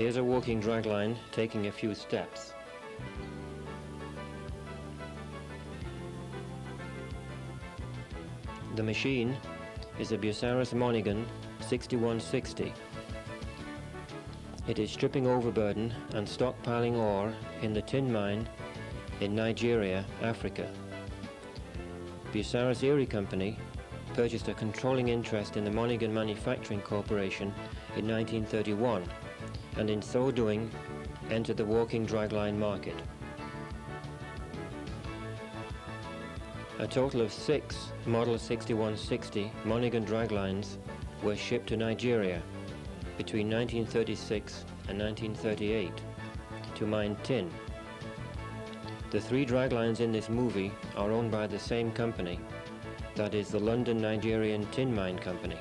Here's a walking dragline taking a few steps. The machine is a Bucyrus Monighan 6160. It is stripping overburden and stockpiling ore in the tin mine in Nigeria, Africa. Bucyrus Erie Company purchased a controlling interest in the Monighan Manufacturing Corporation in 1931 and in so doing entered the walking dragline market. A total of six Model 6160 Monighan draglines were shipped to Nigeria between 1936 and 1938 to mine tin. The three draglines in this movie are owned by the same company, that is the London Nigerian Tin Mine Company.